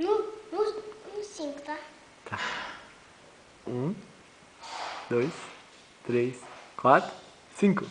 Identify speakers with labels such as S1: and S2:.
S1: No, no, no cinco, tá?
S2: Tá. Um, dois, três, quatro, cinco.